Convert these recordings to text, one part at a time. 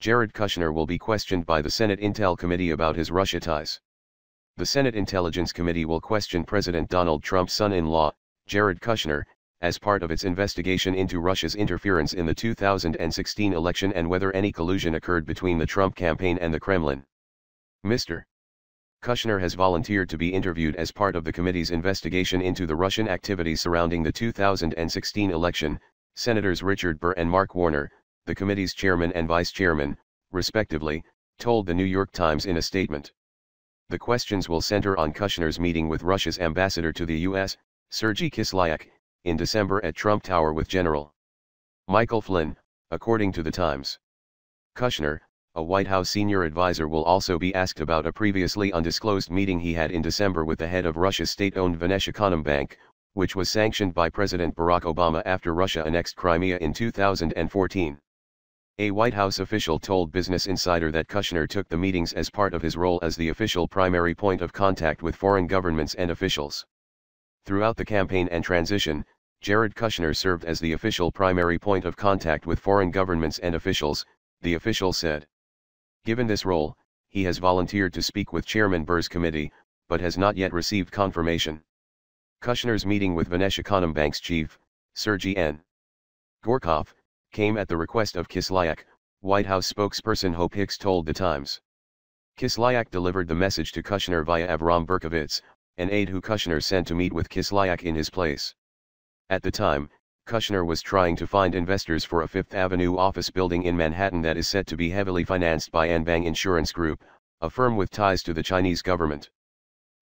Jared Kushner will be questioned by the Senate Intel Committee about his Russia ties. The Senate Intelligence Committee will question President Donald Trump's son-in-law, Jared Kushner, as part of its investigation into Russia's interference in the 2016 election and whether any collusion occurred between the Trump campaign and the Kremlin. Mr. Kushner has volunteered to be interviewed as part of the committee's investigation into the Russian activities surrounding the 2016 election, Senators Richard Burr and Mark Warner, the committee's chairman and vice chairman, respectively, told the New York Times in a statement. The questions will center on Kushner's meeting with Russia's ambassador to the U.S., Sergei Kislyak, in December at Trump Tower with General Michael Flynn, according to the Times. Kushner, a White House senior advisor will also be asked about a previously undisclosed meeting he had in December with the head of Russia's state-owned Vnesheconombank, which was sanctioned by President Barack Obama after Russia annexed Crimea in 2014. A White House official told Business Insider that Kushner took the meetings as part of his role as the official primary point of contact with foreign governments and officials. Throughout the campaign and transition, Jared Kushner served as the official primary point of contact with foreign governments and officials, the official said. Given this role, he has volunteered to speak with Chairman Burr's committee, but has not yet received confirmation. Kushner's meeting with Vnesheconombank's chief, Sergei N. Gorkov, came at the request of Kislyak, White House spokesperson Hope Hicks told The Times. Kislyak delivered the message to Kushner via Avram Berkowitz, an aide who Kushner sent to meet with Kislyak in his place. At the time, Kushner was trying to find investors for a Fifth Avenue office building in Manhattan that is set to be heavily financed by Anbang Insurance Group, a firm with ties to the Chinese government.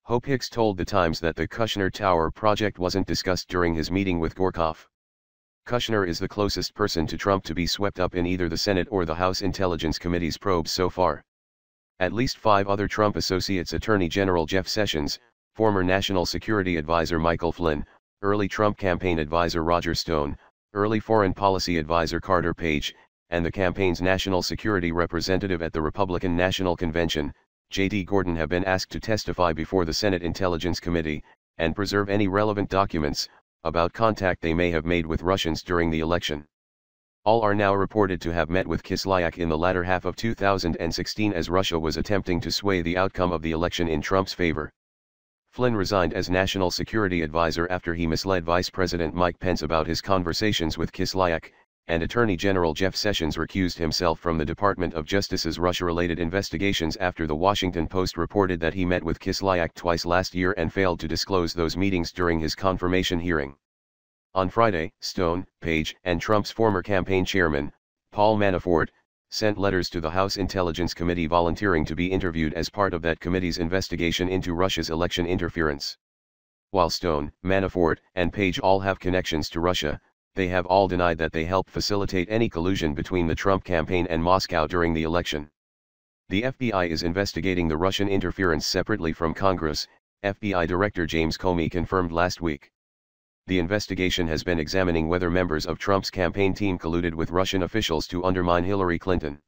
Hope Hicks told The Times that the Kushner Tower project wasn't discussed during his meeting with Gorkov. Kushner is the closest person to Trump to be swept up in either the Senate or the House Intelligence Committee's probes so far. At least five other Trump associates Attorney General Jeff Sessions, former National Security Advisor Michael Flynn, early Trump campaign advisor Roger Stone, early foreign policy advisor Carter Page, and the campaign's national security representative at the Republican National Convention, J.D. Gordon have been asked to testify before the Senate Intelligence Committee, and preserve any relevant documents, about contact they may have made with Russians during the election. All are now reported to have met with Kislyak in the latter half of 2016 as Russia was attempting to sway the outcome of the election in Trump's favor. Flynn resigned as National Security Advisor after he misled Vice President Mike Pence about his conversations with Kislyak, and Attorney General Jeff Sessions recused himself from the Department of Justice's Russia-related investigations after the Washington Post reported that he met with Kislyak twice last year and failed to disclose those meetings during his confirmation hearing. On Friday, Stone, Page, and Trump's former campaign chairman, Paul Manafort, sent letters to the House Intelligence Committee volunteering to be interviewed as part of that committee's investigation into Russia's election interference. While Stone, Manafort, and Page all have connections to Russia, they have all denied that they helped facilitate any collusion between the Trump campaign and Moscow during the election. The FBI is investigating the Russian interference separately from Congress, FBI Director James Comey confirmed last week. The investigation has been examining whether members of Trump's campaign team colluded with Russian officials to undermine Hillary Clinton.